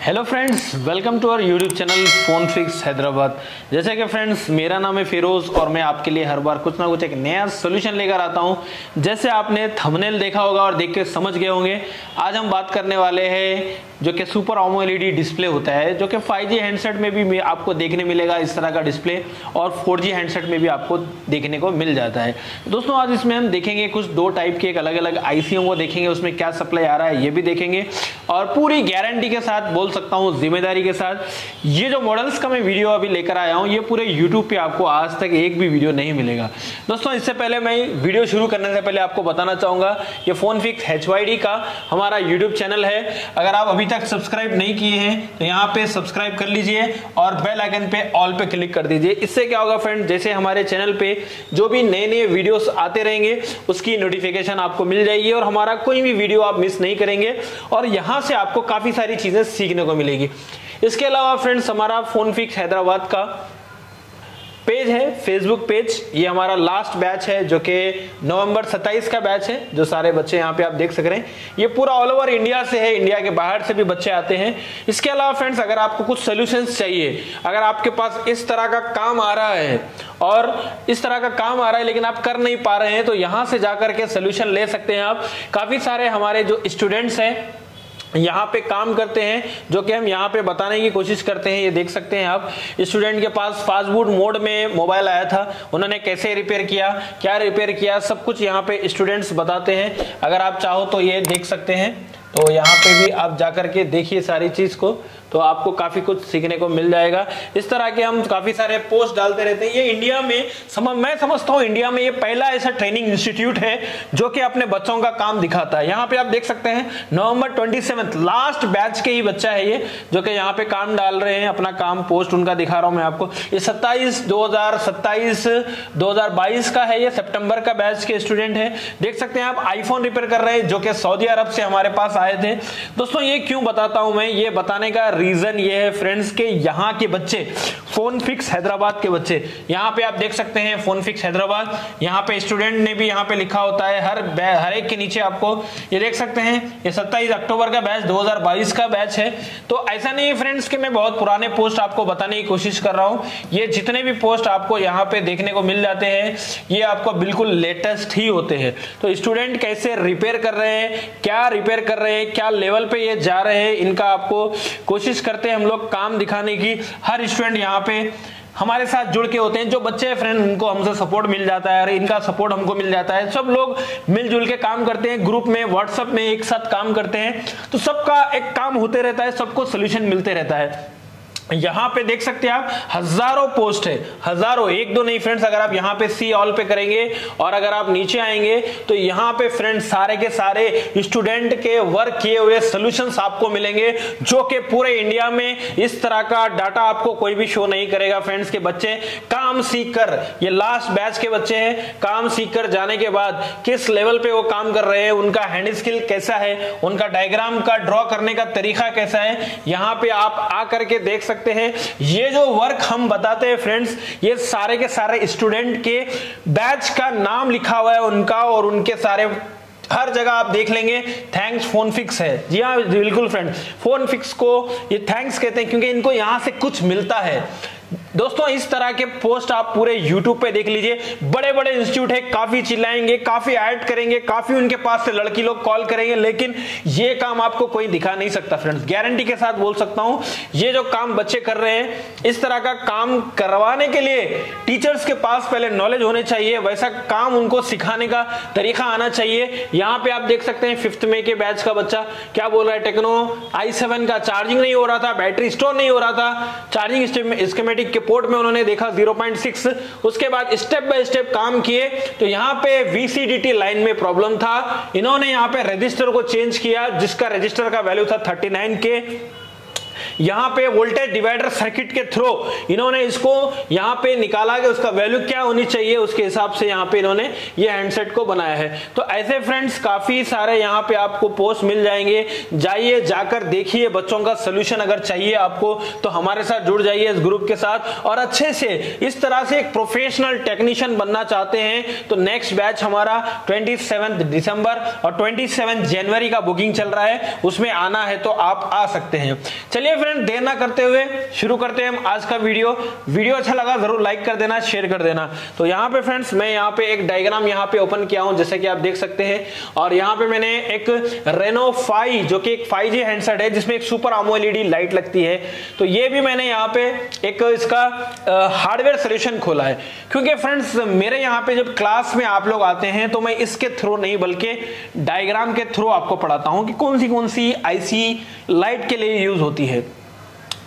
Hello friends welcome to our YouTube channel phone fix Hyderabad जैसे कि friends मेरा नाम है फिरोज और मैं आपके लिए हर बार कुछ ना कुछ एक नया सोल्यूशन लेकर आता हूँ। जैसे आपने थंबनेल देखा होगा और देख के समझ गए होंगे, आज हम बात करने वाले हैं जो कि सुपर ओमोएलईडी डिस्प्ले होता है, जो कि 5G हैंडसेट में भी आपको देखने मिलेगा इस तरह का डिस्प्ले और 4G हैंडसेट में भी आपको देखने को मिल जाता है। दोस्तों, आज इसमें हम देखेंगे कुछ दो टाइप के एक अलग अलग आईसीओ को देखेंगे, उसमें क्या सप्लाई आ रहा है, ये भी देखेंगे। और पूरी गारंटी के साथ बोल सकता हूँ ज़िम्मेदारी के साथ। ये जो मॉडल्स का मैं वीडियो अभी लेकर आया हूँ, ये पूरे यूट्यूब पे आपको आज तक एक भी वीडियो नहीं मिलेगा। दोस्तों, इससे पहले मैं वीडियो शुरू करने से पहले आपको बताना चाहूँगा, ये फ़ोन फिक्स HYD का हमारा यूट्यूब चैनल है। अगर आप अभी तक सब्सक्राइब नहीं किए हैं तो यहाँ पे सब्सक्राइब कर लीजिए और बेल आइकन पे ऑल पे क्लिक कर दीजिए। इससे क्या होगा फ्रेंड जैसे हमारे चैनल पे जो भी नए नए वीडियोस आते रहेंगे, उसकी नोटिफिकेशन आपको मिल जाएगी और हमारा कोई भी वीडियो आप मिस नहीं करेंगे। और यहाँ से आपको काफ़ी सारी चीज़ें सीखने को मिलेगी। इसके अलावा फ्रेंड्स, हमारा फ़ोन फिक्स हैदराबाद का पेज है फेसबुक पेज। ये हमारा लास्ट बैच है, जो कि नवंबर 27 का बैच है, जो सारे बच्चे यहाँ पे आप देख सक रहे हैं। ये पूरा ऑल ओवर इंडिया से है इंडिया के बाहर से भी बच्चे आते हैं। इसके अलावा फ्रेंड्स, अगर आपको कुछ सोल्यूशंस चाहिए, अगर आपके पास इस तरह का काम आ रहा है, और इस तरह का काम आ रहा है, लेकिन आप कर नहीं पा रहे हैं तो यहाँ से जाकर के सोल्यूशन ले सकते हैं आप। काफ़ी सारे हमारे जो स्टूडेंट्स हैं यहाँ पे काम करते हैं, जो कि हम यहाँ पे बताने की कोशिश करते हैं, ये देख सकते हैं आप। स्टूडेंट के पास फास्ट फ़ूड मोड में मोबाइल आया था, उन्होंने कैसे रिपेयर किया, क्या रिपेयर किया, सब कुछ यहाँ पे स्टूडेंट्स बताते हैं। अगर आप चाहो तो ये देख सकते हैं। तो यहाँ पे भी आप जाकर के देखिए सारी चीज़ को। तो आपको काफ़ी कुछ सीखने को मिल जाएगा। इस तरह के हम काफ़ी सारे पोस्ट डालते रहते हैं। ये इंडिया में सम, मैं समझता हूँ इंडिया में ये पहला ऐसा ट्रेनिंग इंस्टीट्यूट है जो कि अपने बच्चों का काम दिखाता है। यहाँ पे आप देख सकते हैं नवंबर ट्वेंटी लास्ट बैच के ही बच्चा है ये जो कि यहाँ पे काम डाल रहे हैं अपना काम पोस्ट उनका दिखा रहा हूँ मैं आपको। ये सत्ताईस दो हज़ार का है ये सेप्टेम्बर का बैच के स्टूडेंट है। देख सकते हैं आप आईफोन रिपेयर कर रहे हैं जो कि सऊदी अरब से हमारे पास आए थे। दोस्तों ये क्यों बताता हूँ मैं? ये बताने का रीजन ये है फ्रेंड्स के यहाँ के बच्चे, फ़ोन फिक्स हैदराबाद के बच्चे। यहाँ पे आप देख सकते हैं फ़ोन फिक्स हैदराबाद। यहाँ पे स्टूडेंट ने भी यहाँ पे लिखा होता है, हर हर एक के नीचे आपको ये देख सकते हैं, ये 27 अक्टूबर का बैच 2022 का बैच है। तो ऐसा नहीं है फ्रेंड्स कि मैं बहुत पुराने पोस्ट आपको बताने की कोशिश कर रहा हूँ। ये जितने भी पोस्ट आपको यहाँ पे देखने को मिल जाते हैं, ये आपको बिल्कुल लेटेस्ट ही होते हैं। तो स्टूडेंट कैसे रिपेयर कर रहे हैं, क्या रिपेयर कर रहे हैं, क्या लेवल पे ये जा रहे हैं, इनका आपको कोशिश करते हैं हम लोग काम दिखाने की। हर स्टूडेंट यहाँ पे हमारे साथ जुड़ के होते हैं, जो बच्चे हैं फ्रेंड उनको हमसे सपोर्ट मिल जाता है और इनका सपोर्ट हमको मिल जाता है। सब लोग मिलजुल के काम करते हैं ग्रुप में व्हाट्सएप में एक साथ काम करते हैं। तो सबका एक काम होते रहता है, सबको सोल्यूशन मिलते रहता है। यहाँ पे देख सकते हैं आप, हज़ारों पोस्ट है। हज़ारों, एक दो नहीं फ्रेंड्स अगर आप यहाँ पे सी ऑल पे करेंगे और अगर आप नीचे आएँगे तो यहाँ पे फ्रेंड्स सारे के सारे स्टूडेंट के वर्क किए हुए सोल्यूशन आपको मिलेंगे, जो कि पूरे इंडिया में इस तरह का डाटा आपको कोई भी शो नहीं करेगा फ्रेंड्स के बच्चे। काम सीख कर, ये लास्ट बैच के बच्चे हैं, काम सीख कर जाने के बाद किस लेवल पे वो काम कर रहे हैं, उनका हैंड स्किल कैसा है, उनका डायग्राम का ड्रॉ करने का तरीका कैसा है, यहाँ पे आप आकर के देख सकते सकते हैं। ये जो वर्क हम बताते हैं फ्रेंड्स ये सारे के सारे स्टूडेंट के बैच का नाम लिखा हुआ है उनका और उनके सारे हर जगह आप देख लेंगे थैंक्स फ़ोन फिक्स है। जी हाँ बिल्कुल फ्रेंड फ़ोन फिक्स को ये थैंक्स कहते हैं क्योंकि इनको यहाँ से कुछ मिलता है। दोस्तों, इस तरह के पोस्ट आप पूरे YouTube पे देख लीजिए। बड़े बड़े इंस्टीट्यूट है, काफ़ी चिल्लाएँगे, काफ़ी ऐड करेंगे, काफ़ी उनके पास से लड़की लोग कॉल करेंगे, लेकिन ये काम आपको कोई दिखा नहीं सकता फ्रेंड्स गारंटी के साथ बोल सकता हूँ, ये जो काम बच्चे कर रहे हैं, इस तरह का काम करवाने के लिए टीचर्स के पास पहले नॉलेज होने चाहिए, वैसा काम उनको सिखाने का तरीका आना चाहिए। यहाँ पे आप देख सकते हैं फिफ्थ में के बैच का बच्चा क्या बोल रहा है टेक्नो आई का चार्जिंग नहीं हो रहा था बैटरी स्टोर नहीं हो रहा था चार्जिंग स्कीमेटिक के पोर्ट में उन्होंने देखा 0.6 उसके बाद स्टेप बाय स्टेप काम किए। तो यहाँ पे वीसीडीटी लाइन में प्रॉब्लम था। इन्होंने यहाँ पे रजिस्टर को चेंज किया, जिसका रजिस्टर का वैल्यू था 39 के। यहाँ पे वोल्टेज डिवाइडर सर्किट के थ्रू इन्होंने इसको यहाँ पे निकाला कि उसका वैल्यू क्या होनी चाहिए, उसके हिसाब से यहाँ पे इन्होंने ये हैंडसेट को बनाया है। तो ऐसे फ्रेंड्स, काफ़ी सारे यहाँ पे आपको पोस्ट मिल जाएँगे। जाइए, जाकर देखिए, बच्चों का सोल्यूशन अगर चाहिए आपको तो हमारे साथ जुड़ जाइए इस ग्रुप के साथ। और अच्छे से इस तरह से एक प्रोफेशनल टेक्नीशियन बनना चाहते हैं तो नेक्स्ट बैच हमारा ट्वेंटी दिसंबर और ट्वेंटी जनवरी का बुकिंग चल रहा है, उसमें आना है तो आप आ सकते हैं। चलिए फ्रेंड देर ना करते हुए शुरू करते हैं हम आज का वीडियो। वीडियो अच्छा लगा, ज़रूर लाइक कर देना शेयर कर देना। तो यहाँ पे फ्रेंड्स मैं यहाँ पे एक डायग्राम यहाँ पे ओपन किया हूँ, जैसे कि आप देख सकते हैं। और यहाँ पे मैंने एक रेनो फाई जो कि एक फाइव जी हैंडसेट है, जिसमें एक सुपर आमो एलईडी लाइट लगती है। तो ये भी मैंने यहाँ पे एक इसका हार्डवेयर सोल्यूशन खोला है। क्योंकि फ्रेंड्स मेरे यहाँ पे जब क्लास में आप लोग आते हैं तो मैं इसके थ्रू नहीं, बल्कि डायग्राम के थ्रू आपको पढ़ाता हूँ कि कौन सी कौन सी आईसी लाइट के लिए यूज़ होती है।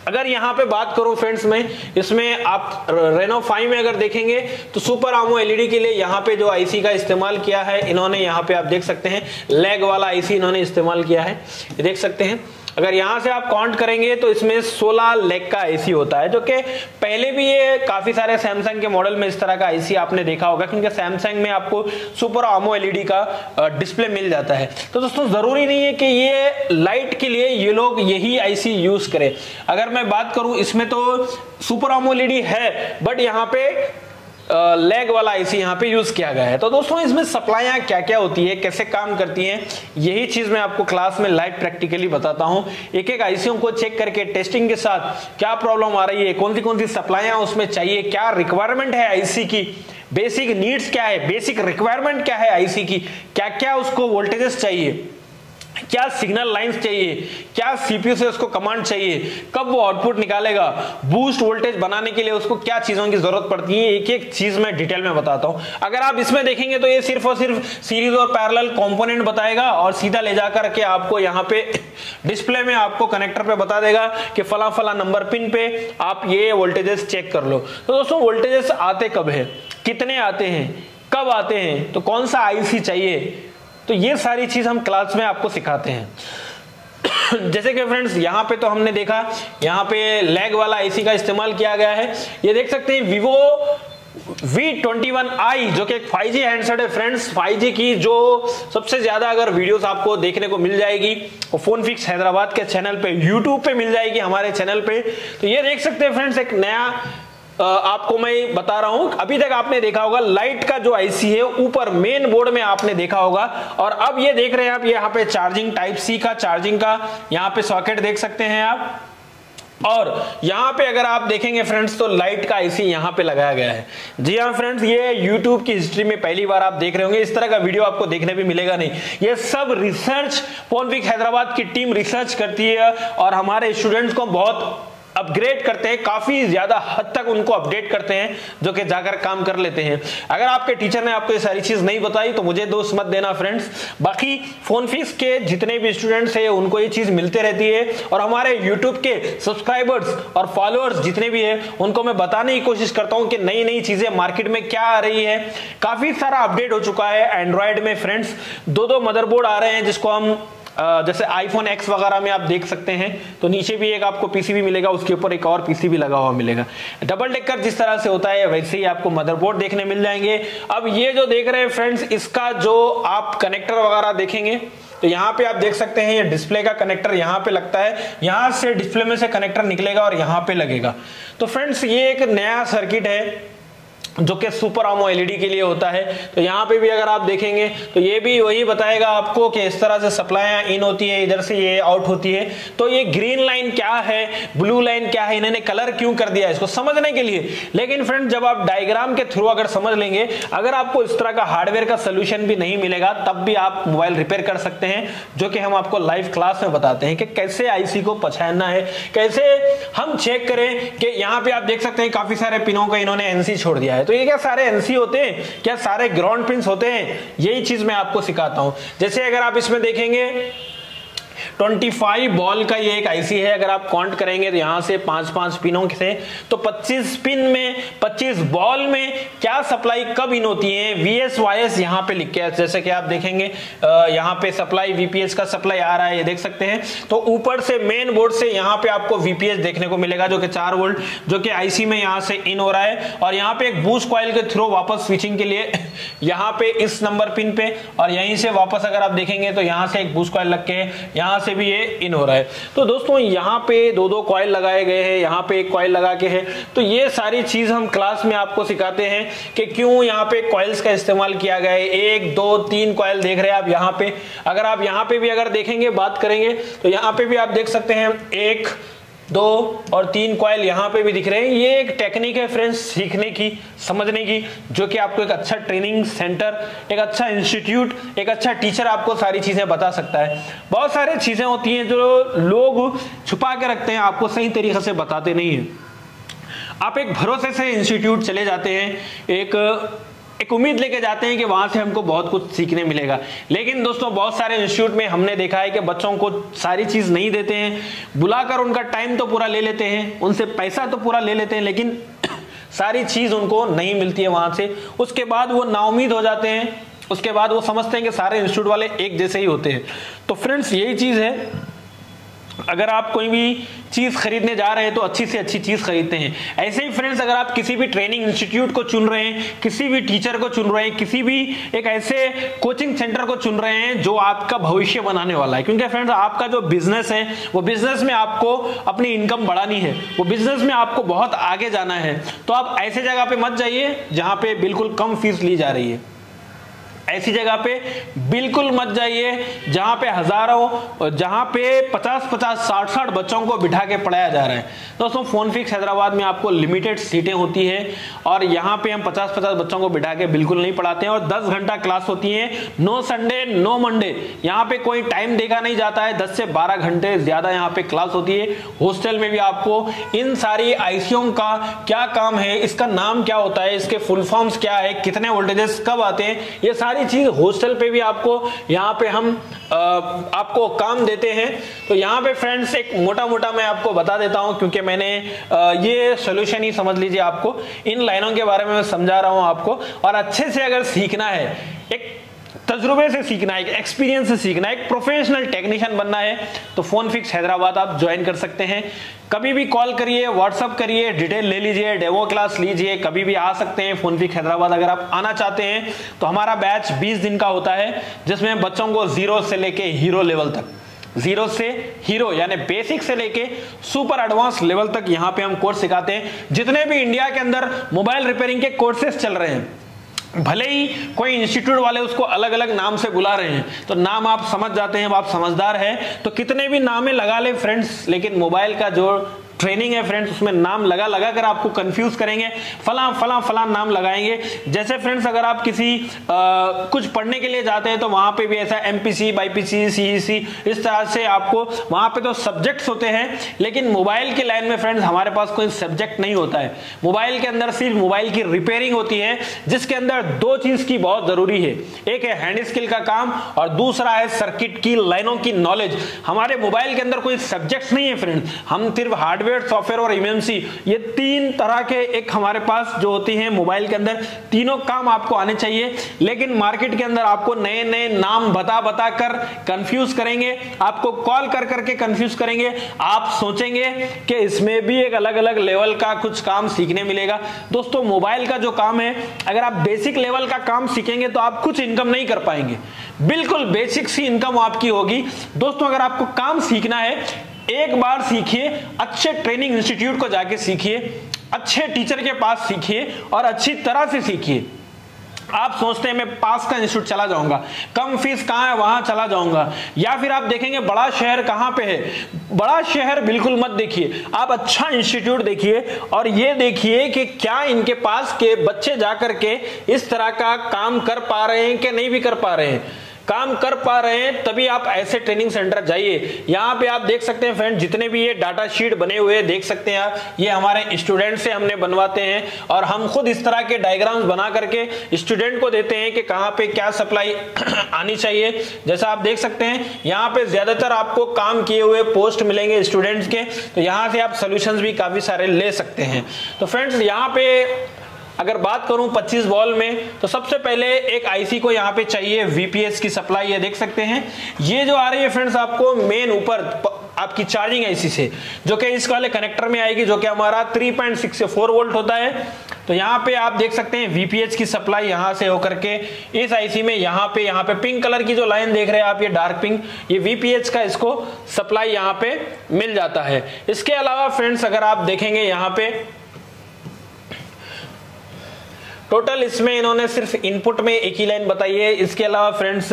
अगर यहाँ पे बात करूँ फ्रेंड्स में, इसमें आप रेनो फाइव में अगर देखेंगे तो सुपर आमो एलईडी के लिए यहाँ पे जो आईसी का इस्तेमाल किया है, इन्होंने यहाँ पे आप देख सकते हैं लेग वाला आईसी इन्होंने इस्तेमाल किया है। देख सकते हैं। अगर यहाँ से आप काउंट करेंगे तो इसमें 16 लेग का आईसी होता है, जो कि पहले भी ये काफ़ी सारे सैमसंग के मॉडल में इस तरह का आईसी आपने देखा होगा, क्योंकि सैमसंग में आपको सुपर आमो एलईडी का डिस्प्ले मिल जाता है। तो दोस्तों, ज़रूरी नहीं है कि ये लाइट के लिए ये लोग यही आईसी यूज़ करें। अगर मैं बात करूँ, इसमें तो सुपर आमो एलईडी है बट यहाँ पे लेग वाला आईसी यहाँ पे यूज़ किया गया है। तो दोस्तों, इसमें सप्लाइयाँ क्या क्या होती है, कैसे काम करती हैं, यही चीज़ मैं आपको क्लास में लाइव प्रैक्टिकली बताता हूँ। एक एक आईसीओ को चेक करके टेस्टिंग के साथ क्या प्रॉब्लम आ रही है कौन सी कौन सी सप्लाइयाँ उसमें चाहिए, क्या रिक्वायरमेंट है आईसी की बेसिक नीड्स क्या है बेसिक रिक्वायरमेंट क्या है आईसी की क्या क्या उसको वोल्टेजेस चाहिए। क्या सिग्नल लाइंस चाहिए? क्या सीपीयू से उसको कमांड चाहिए? कब वो आउटपुट निकालेगा? बूस्ट वोल्टेज बनाने के लिए उसको क्या चीज़ों की ज़रूरत पड़ती है? एक एक चीज़ मैं डिटेल में बताता हूँ। अगर आप इसमें देखेंगे तो ये सिर्फ़ और सिर्फ़ सीरीज़ और पैरेलल कंपोनेंट बताएगा और सीधा ले जाकर के आपको यहाँ पे डिस्प्ले में आपको कनेक्टर पे बता देगा कि फला फला नंबर पिन पे आप ये वोल्टेजेस चेक कर लो। तो दोस्तों वोल्टेजेस आते कब है? कितने आते हैं? कब आते हैं? तो कौन सा आईसी चाहिए? तो ये सारी चीज़ हम क्लास में आपको सिखाते हैं। जैसे कि फ्रेंड्स, यहाँ पे तो हमने देखा, यहाँ पे लैग वाला आईसी का इस्तेमाल किया गया है। ये देख सकते हैं विवो V21i जो कि एक 5G हैंडसेट है फ्रेंड्स। 5G की जो सबसे ज़्यादा अगर वीडियोस आपको देखने को मिल जाएगी, वो फ़ोन फिक्स हैदराबाद के चैनल पे यूट्यूब पे मिल जाएगी हमारे चैनल पे। तो ये देख सकते हैं फ्रेंड्स, एक नया आपको मैं बता रहा हूँ, अभी तक आपने देखा होगा, लाइट का जो आईसी है, ऊपर मेन बोर्ड में आपने देखा होगा। और अब ये देख रहे हैं आप, यहाँ पे चार्जिंग टाइप सी का चार्जिंग का, यहाँ पे सॉकेट देख सकते हैं आप। और यहाँ पे अगर आप देखेंगे फ्रेंड्स तो लाइट का आईसी यहाँ पे लगाया गया है। जी हाँ फ्रेंड्स ये यूट्यूब की हिस्ट्री में पहली बार आप देख रहे होंगे। इस तरह का वीडियो आपको देखने भी मिलेगा नहीं। ये सब रिसर्च पोनविक हैदराबाद की टीम रिसर्च करती है, और हमारे स्टूडेंट्स को बहुत अपग्रेड करते हैं, काफ़ी ज़्यादा हद तक उनको अपडेट करते हैं, जो कि जाकर काम कर लेते हैं। अगर आपके टीचर ने आपको ये सारी चीज़ नहीं बताई तो मुझे दोस्त मत देना फ्रेंड्स बाकी फ़ोन फ़ीस के जितने भी स्टूडेंट्स हैं, उनको ये चीज़ मिलते रहती है, और हमारे यूट्यूब के सब्सक्राइबर्स और फॉलोअर्स जितने भी है, उनको मैं बताने की कोशिश करता हूँ कि नई नई चीज़ें मार्केट में क्या आ रही है। काफ़ी सारा अपडेट हो चुका है एंड्रॉयड में फ्रेंड्स दो दो मदरबोर्ड आ रहे हैं, जिसको हम जैसे आईफोन एक्स वगैरह में आप देख सकते हैं तो नीचे भी एक आपको पीसीबी मिलेगा, उसके ऊपर एक और पीसीबी लगा हुआ मिलेगा। डबल डेकर जिस तरह से होता है, वैसे ही आपको मदरबोर्ड देखने मिल जाएँगे। अब ये जो देख रहे हैं फ्रेंड्स इसका जो आप कनेक्टर वगैरह देखेंगे तो यहाँ पे आप देख सकते हैं, ये डिस्प्ले का कनेक्टर यहाँ पे लगता है। यहाँ से डिस्प्ले में से कनेक्टर निकलेगा और यहाँ पे लगेगा। तो फ्रेंड्स ये एक नया सर्किट है। जो कि सुपर आमो एलईडी के लिए होता है। तो यहाँ पे भी अगर आप देखेंगे तो ये भी वही बताएगा आपको कि इस तरह से सप्लाई इन होती है, इधर से ये आउट होती है। तो ये ग्रीन लाइन क्या है, ब्लू लाइन क्या है, इन्होंने कलर क्यों कर दिया इसको समझने के लिए। लेकिन फ्रेंड, जब आप डायग्राम के थ्रू अगर समझ लेंगे, अगर आपको इस तरह का हार्डवेयर का सोल्यूशन भी नहीं मिलेगा, तब भी आप मोबाइल रिपेयर कर सकते हैं, जो कि हम आपको लाइव क्लास में बताते हैं कि कैसे आईसी को पछाड़ना है, कैसे हम चेक करें कि यहाँ पे आप देख सकते हैं, काफ़ी सारे पिनों का इन्होंने एनसी छोड़ दिया है। है। तो ये क्या सारे एनसी होते हैं? क्या सारे ग्राउंड पिंस होते हैं? यही चीज़ मैं आपको सिखाता हूँ। जैसे अगर आप इसमें देखेंगे 25 बॉल का ये एक आईसी है, अगर आप काउंट करेंगे तो यहाँ से पाँच पाँच पिनों से तो 25 पिन में 25 बॉल में क्या सप्लाई कब इन होती है? वीएस वाईएस यहाँ पे लिख के जैसे कि आप देखेंगे यहाँ पे सप्लाई वीपीएस का सप्लाई आ रहा है, ये देख सकते हैं। तो ऊपर से मेन बोर्ड से यहाँ पे आपको वीपीएस देखने को मिलेगा, जो कि चार वोल्ट जो कि आईसी में यहाँ से इन हो रहा है। और यहाँ पे एक बूस्ट कॉइल के थ्रू वापस स्विचिंग के लिए यहाँ पे इस नंबर पिन पे, और यहीं से वापस अगर आप देखेंगे तो यहाँ से एक बूस्ट कॉइल लग के यहाँ से भी ये इन हो रहा है। तो दोस्तों, यहाँ पे दो दो कॉयल लगाए गए हैं, यहाँ पे एक कॉयल लगा के है। तो ये सारी चीज़ हम क्लास में आपको सिखाते हैं कि क्यों यहाँ पे कॉइल्स का इस्तेमाल किया गया है। एक, दो, तीन कॉयल देख रहे हैं आप यहाँ पे। अगर आप यहाँ पे भी अगर देखेंगे, बात करेंगे तो यहाँ पे भी आप देख सकते हैं, एक दो और तीन कॉयल यहाँ पे भी दिख रहे हैं। ये एक टेक्निक है फ्रेंड्स सीखने की, समझने की, जो कि आपको एक अच्छा ट्रेनिंग सेंटर एक अच्छा इंस्टीट्यूट एक अच्छा टीचर आपको सारी चीज़ें बता सकता है। बहुत सारी चीज़ें होती हैं जो लोग छुपा के रखते हैं, आपको सही तरीके से बताते नहीं है। आप एक भरोसे से इंस्टीट्यूट चले जाते हैं, एक एक उम्मीद लेके जाते हैं कि वहाँ से हमको बहुत कुछ सीखने मिलेगा। लेकिन दोस्तों, बहुत सारे इंस्टीट्यूट में हमने देखा है कि बच्चों को सारी चीज़ नहीं देते हैं। बुलाकर उनका टाइम तो पूरा ले लेते हैं, उनसे पैसा तो पूरा ले लेते हैं, लेकिन सारी चीज़ उनको नहीं मिलती है वहाँ से। उसके बाद वो नाउमीद हो जाते हैं, उसके बाद वो समझते हैं कि सारे इंस्टीट्यूट वाले एक जैसे ही होते हैं। तो फ्रेंड्स यही चीज़ है। अगर आप कोई भी चीज़ खरीदने जा रहे हैं तो अच्छी से अच्छी चीज़ खरीदते हैं। ऐसे ही फ्रेंड्स अगर आप किसी भी ट्रेनिंग इंस्टीट्यूट को चुन रहे हैं, किसी भी टीचर को चुन रहे हैं, किसी भी एक ऐसे कोचिंग सेंटर को चुन रहे हैं जो आपका भविष्य बनाने वाला है। क्योंकि फ्रेंड्स आपका जो बिज़नेस है, वो बिज़नेस में आपको अपनी इनकम बढ़ानी है। वो बिज़नेस में आपको बहुत आगे जाना है। तो आप ऐसे जगह पे मत जाइए जहाँ पे बिल्कुल कम फ़ीस ली जा रही है। ऐसी जगह पे बिल्कुल मत जाइए, जहाँ पे हज़ारों जहाँ पे 50 50 साठ साठ बच्चों को बिठा के पढ़ाया जा रहा है। दोस्तों, फ़ोन फिक्स हैदराबाद में आपको लिमिटेड सीटें होती है और यहाँ पे हम 50 50 बच्चों को बिठा के बिल्कुल नहीं पढ़ाते हैं और 10 घंटा क्लास होती है, नो संडे, नो मंडे। यहाँ पे कोई टाइम देखा नहीं जाता है 10 से 12 घंटे ज़्यादा यहाँ पे क्लास होती है। हॉस्टल में भी आपको इन सारी आईसीओ का क्या काम है, इसका नाम क्या होता है, इसके फुल फॉर्म्स क्या है, कितने वोल्टेजेस कब आते हैं, ये सारी सारी चीज़ हॉस्टल पे भी आपको, यहाँ पे हम आपको काम देते हैं। तो यहाँ पे फ्रेंड्स एक मोटा मोटा मैं आपको बता देता हूँ, क्योंकि मैंने ये सोल्यूशन ही समझ लीजिए आपको। इन लाइनों के बारे में मैं समझा रहा हूँ आपको। और अच्छे से अगर सीखना है, एक तजुर्बे से सीखना है एक्सपीरियंस से सीखना है, एक प्रोफेशनल टेक्नीशियन बनना है तो फ़ोन फिक्स हैदराबाद आप ज्वाइन कर सकते हैं। कभी भी कॉल करिए व्हाट्सअप करिए डिटेल ले लीजिए डेमो क्लास लीजिए, कभी भी आ सकते हैं फ़ोन फिक्स हैदराबाद। अगर आप आना चाहते हैं तो हमारा बैच 20 दिन का होता है, जिसमें बच्चों को ज़ीरो से लेके हीरो लेवल तक ज़ीरो से हीरो यानी बेसिक से लेके सुपर एडवांस लेवल तक यहाँ पे हम कोर्स सिखाते हैं। जितने भी इंडिया के अंदर मोबाइल रिपेयरिंग के कोर्सेस चल रहे हैं भले ही कोई इंस्टीट्यूट वाले उसको अलग अलग नाम से बुला रहे हैं तो नाम आप समझ जाते हैं आप समझदार हैं तो कितने भी नामे लगा ले फ्रेंड्स लेकिन मोबाइल का जो ट्रेनिंग है फ्रेंड्स उसमें नाम लगा लगा कर आपको कंफ्यूज करेंगे। फला फला फला नाम लगाएँगे। जैसे फ्रेंड्स अगर आप किसी आ, कुछ पढ़ने के लिए जाते हैं तो वहाँ पे भी ऐसा एमपीसी बाईपीसी सीईसी इस तरह से आपको वहाँ पे तो सब्जेक्ट्स होते हैं लेकिन मोबाइल के लाइन में फ्रेंड्स हमारे पास कोई सब्जेक्ट नहीं होता है। मोबाइल के अंदर सिर्फ़ मोबाइल की रिपेयरिंग होती है जिसके अंदर दो चीज़ की बहुत ज़रूरी है। एक है हैंड स्किल का काम और दूसरा है सर्किट की लाइनों की नॉलेज हमारे मोबाइल के अंदर कोई सब्जेक्ट नहीं है फ्रेंड्स हम सिर्फ़ हार्डवेयर हार्डवेयर, सॉफ्टवेयर और इमेंसी ये तीन तरह के एक हमारे पास जो होती हैं मोबाइल के अंदर। तीनों काम आपको आने चाहिए, लेकिन मार्केट के अंदर आपको नए नए नाम बता बता कर कंफ्यूज करेंगे, आपको कॉल कर करके कंफ्यूज करेंगे। आप सोचेंगे कि इसमें भी एक अलग अलग लेवल का कुछ काम सीखने मिलेगा। दोस्तों, मोबाइल का जो काम है, अगर आप बेसिक लेवल का काम सीखेंगे तो आप कुछ इनकम नहीं कर पाएँगे। बिल्कुल बेसिक सी इनकम आपकी होगी। दोस्तों, अगर आपको काम सीखना है एक बार सीखिए, अच्छे ट्रेनिंग इंस्टीट्यूट को जाके सीखिए, अच्छे टीचर के पास सीखिए और अच्छी तरह से सीखिए। आप सोचते हैं, मैं पास का इंस्टीट्यूट चला जाऊँगा, कम फ़ीस कहाँ है, वहाँ चला जाऊँगा। या फिर आप देखेंगे, बड़ा शहर कहाँ पे है? बड़ा शहर बिल्कुल मत देखिए, आप अच्छा इंस्टीट्यूट देखिए और ये देखिए कि क्या इनके पास के बच्चे जाकर के इस तरह का काम कर पा रहे हैं कि नहीं भी कर पा रहे हैं। काम कर पा रहे हैं, तभी आप ऐसे ट्रेनिंग सेंटर जाइए। यहाँ पे आप देख सकते हैं फ्रेंड जितने भी ये डाटा शीट बने हुए देख सकते हैं आप, ये हमारे स्टूडेंट से हमने बनवाते हैं और हम खुद इस तरह के डायग्राम्स बना करके स्टूडेंट को देते हैं कि कहाँ पे क्या सप्लाई आनी चाहिए। जैसा आप देख सकते हैं, यहाँ पे ज़्यादातर आपको काम किए हुए पोस्ट मिलेंगे स्टूडेंट्स के तो यहाँ से आप सोल्यूशन भी काफ़ी सारे ले सकते हैं। तो फ्रेंड्स यहाँ पे अगर बात करूँ 25 बॉल में तो सबसे पहले एक आईसी को यहाँ पे चाहिए वीपीएस की सप्लाई, ये देख सकते हैं। ये जो आ रही है फ्रेंड्स, आपको मेन ऊपर आपकी चार्जिंग आईसी से, जो कि इस वाले कनेक्टर में आएगी, जो कि हमारा 3.6 से 4 वोल्ट होता है। तो यहाँ पे आप देख सकते हैं वीपीएच की सप्लाई यहाँ से होकर के, इस आईसी में यहाँ पे यहाँ पे पिंक कलर की जो लाइन देख रहे हैं आप, ये डार्क पिंक ये वीपीएच का इसको सप्लाई यहाँ पे मिल जाता है। इसके अलावा फ्रेंड्स, अगर आप देखेंगे यहाँ पे टोटल इसमें इन्होंने सिर्फ़ इनपुट में एक ही लाइन बताई है। इसके अलावा फ्रेंड्स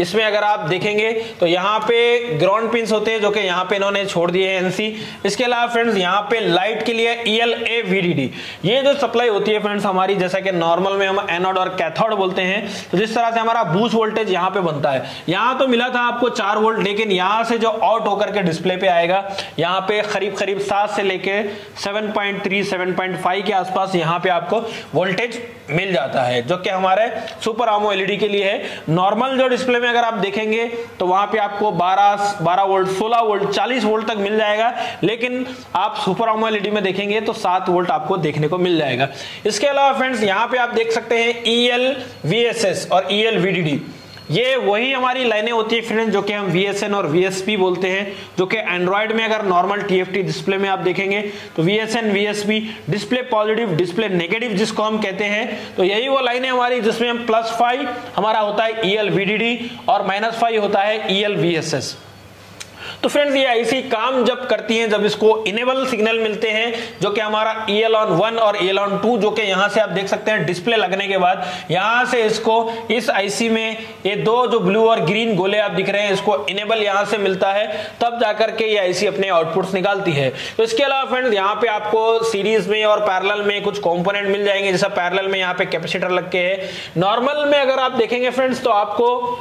इसमें अगर आप देखेंगे तो यहाँ पे ग्राउंड पिंस होते हैं, जो कि यहाँ पे इन्होंने छोड़ दिए हैं एनसी इसके अलावा फ्रेंड्स यहाँ पे लाइट के लिए ई एल ए वीडीडी ये जो सप्लाई होती है फ्रेंड्स हमारी, जैसा कि नॉर्मल में हम एनोड और कैथोड बोलते हैं तो जिस तरह से हमारा बूस वोल्टेज यहाँ पे बनता है। यहाँ तो मिला था आपको चार वोल्ट लेकिन यहाँ से जो आउट होकर के डिस्प्ले पे आएगा, यहाँ पे करीब करीब सात से लेके seven point three seven point five के आसपास यहाँ पे आपको वोल्टेज मिल जाता है, जो कि हमारे सुपर आमो एलईडी के लिए है। नॉर्मल जो डिस्प्ले में अगर आप देखेंगे तो वहाँ पे आपको 12 12 वोल्ट 16 वोल्ट 40 वोल्ट तक मिल जाएगा। लेकिन आप सुपर आमो एलईडी में देखेंगे तो 7 वोल्ट आपको देखने को मिल जाएगा। इसके अलावा फ्रेंड्स, यहाँ पे आप देख सकते हैं ई एल और ई एल ये वही हमारी लाइनें होती है फ्रेंड जो कि हम VSN और VSP बोलते हैं, जो कि एंड्रॉयड में अगर नॉर्मल TFT डिस्प्ले में आप देखेंगे तो VSN VSP display positive display negative जिसको हम कहते हैं तो यही वो लाइनें हमारी जिसमें हम प्लस फाइव हमारा होता है ई एल और माइनस फाइव होता है EL तो फ्रेंड्स ये आईसी काम जब करती हैं, जब इसको इनेबल सिग्नल मिलते हैं, जो कि हमारा ईएल ऑन वन और ईएल ऑन टू जो कि यहाँ से आप देख सकते हैं डिस्प्ले लगने के बाद, यहाँ से इसको, इस आईसी में ये दो जो ब्लू और ग्रीन गोले आप दिख रहे हैं, इसको इनेबल यहाँ से मिलता है, तब जाकर के ये आईसी अपने आउटपुट्स निकालती है। तो इसके अलावा फ्रेंड्स यहाँ पे आपको सीरीज़ में और पैरल में कुछ कॉम्पोनेंट मिल जाएँगे, जैसा पैरल में यहाँ पे कैपेसिटर लग के है। नॉर्मल में अगर आप देखेंगे फ्रेंड्स तो आपको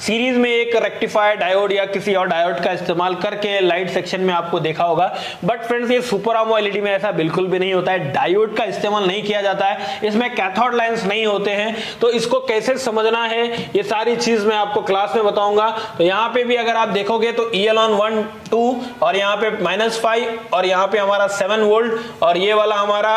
सीरीज़ में एक रेक्टिफायर डायोड या किसी और डायोड का इस्तेमाल करके लाइट सेक्शन में आपको देखा होगा। बट फ्रेंड्स ये सुपर आमो एलईडी में ऐसा बिल्कुल भी नहीं होता है। डायोड का इस्तेमाल नहीं किया जाता है। इसमें कैथोड लाइंस नहीं होते हैं। तो इसको कैसे समझना है? ये सारी चीज़ मैं आपको क्लास में बताऊँगा। तो यहाँ पे भी अगर आप देखोगे तो E L on one two और यहाँ पे माइनस फाइव और यहाँ पे हमारा सेवन वोल्ट और ये वाला हमारा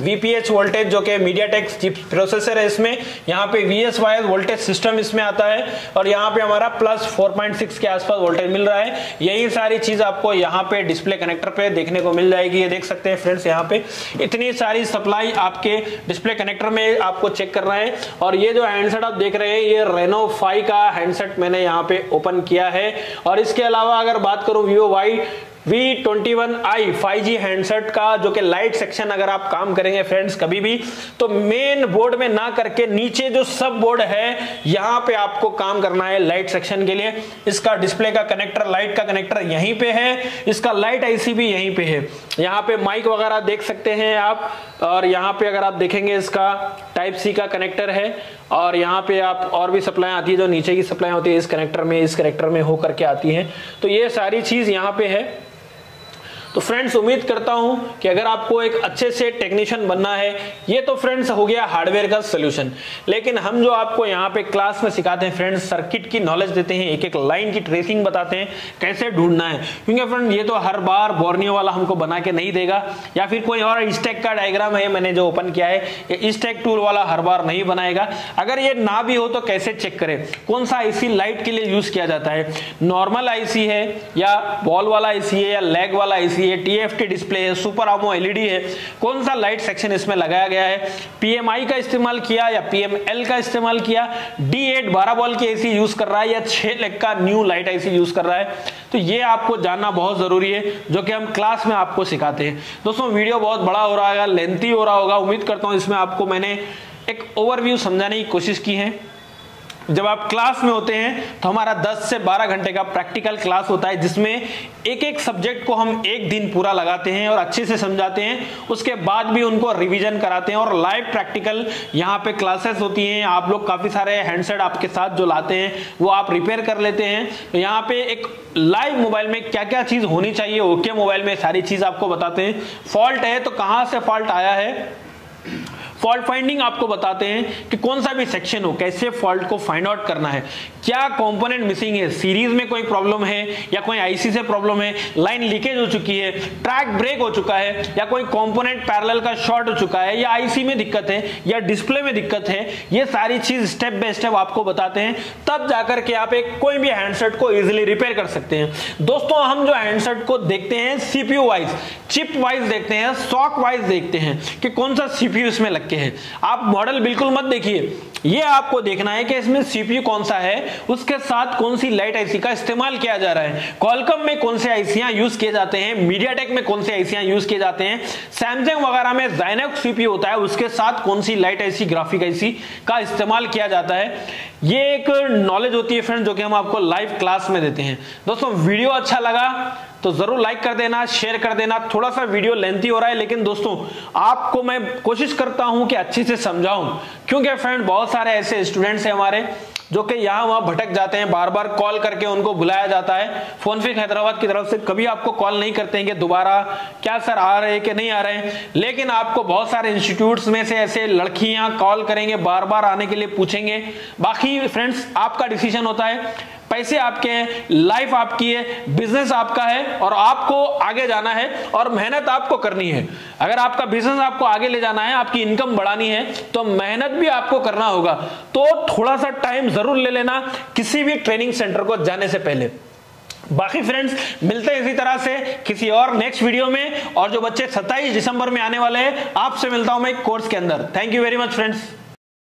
वीपीएच वोल्टेज जो कि मीडिया टेक्स प्रोसेसर है इसमें। यहाँ पे V S Y voltage system इसमें आता है। और यहाँ पे हमारा प्लस 4.6 के आसपास वोल्टेज मिल रहा है। यही सारी चीज़ आपको यहाँ पे डिस्प्ले कनेक्टर पे देखने को मिल जाएगी। ये देख सकते हैं फ्रेंड्स यहाँ पे इतनी सारी सप्लाई आपके डिस्प्ले कनेक्टर में आपको चेक कर रहे हैं। और ये जो हैंडसेट आप देख रहे हैं, ये रेनो फाइव का हैंडसेट मैंने यहाँ पे ओपन किया है। और इसके अलावा अगर बात करूँ Vivo Y V twenty one I five G handset का, जो कि लाइट सेक्शन अगर आप काम करेंगे फ्रेंड्स कभी भी तो मेन बोर्ड में ना करके नीचे जो सब बोर्ड है, यहाँ पे आपको काम करना है लाइट सेक्शन के लिए। इसका डिस्प्ले का कनेक्टर लाइट का कनेक्टर यहीं पे है, इसका लाइट आईसी भी यहीं पे है। यहाँ पे माइक वगैरह देख सकते हैं आप, और यहाँ पे अगर आप देखेंगे इसका टाइप सी का कनेक्टर है, और यहाँ पे आप और भी सप्लाई आती है, जो नीचे की सप्लाई होती है, इस कनेक्टर में, इस कनेक्टर में होकर के आती है। तो ये सारी चीज़ यहाँ पे है। तो फ्रेंड्स उम्मीद करता हूँ कि अगर आपको एक अच्छे से टेक्नीशियन बनना है, ये तो फ्रेंड्स हो गया हार्डवेयर का सोल्यूशन लेकिन हम जो आपको यहाँ पे क्लास में सिखाते हैं फ्रेंड्स सर्किट की नॉलेज देते हैं एक एक लाइन की ट्रेसिंग बताते हैं, कैसे ढूंढना है. क्योंकि फ्रेंड ये तो हर बार बोर्नियो वाला हमको बना के नहीं देगा, या फिर कोई और स्टेक का डायग्राम है, मैंने जो ओपन किया है स्टेक टूल वाला हर बार नहीं बनाएगा. अगर ये ना भी हो तो कैसे चेक करें? कौन सा आईसी लाइट के लिए यूज़ किया जाता है? नॉर्मल आईसी है, या बॉल वाला आईसी है, या लेग वाला आईसी एलईडी है टीएफटी डिस्प्ले है सुपर आमो एलईडी है। कौन सा लाइट सेक्शन इसमें लगाया गया है? पीएमआई का इस्तेमाल किया या पीएमएल का इस्तेमाल किया? डी एट बारह बॉल की एसी यूज़ कर रहा है या छह लेग का न्यू लाइट एसी यूज़ कर रहा है? तो ये आपको जानना बहुत ज़रूरी है, जो कि हम क्लास में आपको सिखाते हैं। दोस्तों वीडियो बहुत बड़ा हो रहा है लेंथी हो रहा होगा। उम्मीद करता हूँ इसमें आपको मैंने एक ओवरव्यू समझाने की कोशिश की है। जब आप क्लास में होते हैं तो हमारा 10 से 12 घंटे का प्रैक्टिकल क्लास होता है, जिसमें एक एक सब्जेक्ट को हम एक दिन पूरा लगाते हैं और अच्छे से समझाते हैं, उसके बाद भी उनको रिवीजन कराते हैं और लाइव प्रैक्टिकल यहाँ पे क्लासेस होती हैं। आप लोग काफ़ी सारे हैंडसेट आपके साथ जो लाते हैं, वो आप रिपेयर कर लेते हैं। तो यहाँ पे एक लाइव मोबाइल में क्या क्या चीज़ होनी चाहिए, ओके मोबाइल में सारी चीज़ आपको बताते हैं। फॉल्ट है तो कहाँ से फॉल्ट आया है? फॉल्ट फाइंडिंग आपको बताते हैं कि कौन सा भी सेक्शन हो, कैसे फॉल्ट को फाइंड आउट करना है। क्या कंपोनेंट मिसिंग है? सीरीज़ में कोई प्रॉब्लम है या कोई आईसी से प्रॉब्लम है? लाइन लीकेज हो चुकी है, ट्रैक ब्रेक हो चुका है, या कोई कंपोनेंट पैरेलल का शॉर्ट हो चुका है, या आईसी में दिक्कत है, या डिस्प्ले में दिक्कत है, ये सारी चीज़ स्टेप बाय स्टेप आपको बताते हैं। तब जाकर के आप एक कोई भी हैंडसेट को इजिली रिपेयर कर सकते हैं। दोस्तों, हम जो हैंडसेट को देखते हैं, सीपीयू वाइज, चिप वाइज देखते हैं, सॉक वाइज देखते हैं कि कौन सा सीपीयू इसमें लग के है। आप मॉडल बिल्कुल मत देखिए। ये आपको देखना है कि इसमें सीपीयू कौन सा है, उसके साथ कौन सी लाइट आईसी का इस्तेमाल किया जा रहा है। कॉलकम में कौन से आईसियाँ यूज़ किए जाते हैं? मीडियाटेक में कौन से आईसियाँ यूज़ किए जाते हैं? सैमसंग वगैरह में जाइनक सीपीयू होता है, उसके साथ कौन सी लाइट आईसी ग्राफिक आईसी का इस्तेमाल किया जाता है। ये एक नॉलेज होती है फ्रेंड जो कि हम आपको लाइव क्लास में देते हैं। दोस्तों वीडियो अच्छा लगा। तो ज़रूर लाइक कर देना शेयर कर देना। थोड़ा सा वीडियो लेंथी हो रहा है, लेकिन दोस्तों, आपको मैं कोशिश करता हूँ कि अच्छे से समझाऊं। क्योंकि फ्रेंड बहुत सारे ऐसे स्टूडेंट्स हैं हमारे, जो कि यहाँ वहाँ भटक जाते हैं बार बार कॉल करके उनको बुलाया जाता है। फ़ोन फिक हैदराबाद की तरफ़ से कभी आपको कॉल नहीं करते हैं कि दोबारा क्या सर आ रहे हैं कि नहीं आ रहे हैं। लेकिन आपको बहुत सारे इंस्टीट्यूट्स में से ऐसे लड़कियाँ कॉल करेंगे बार बार आने के लिए पूछेंगे। बाकी फ्रेंड्स आपका डिसीज़न होता है। पैसे आपके हैं लाइफ आपकी है बिज़नेस आपका है और आपको आगे जाना है और मेहनत आपको करनी है। अगर आपका बिज़नेस आपको आगे ले जाना है, आपकी इनकम बढ़ानी है तो मेहनत भी आपको करना होगा। तो थोड़ा सा टाइम ज़रूर ले लेना किसी भी ट्रेनिंग सेंटर को जाने से पहले। बाकी फ्रेंड्स मिलते हैं इसी तरह से किसी और नेक्स्ट वीडियो में और जो बच्चे 27 दिसंबर में आने वाले हैं, आपसे मिलता हूँ मैं कोर्स के अंदर। Thank you very much friends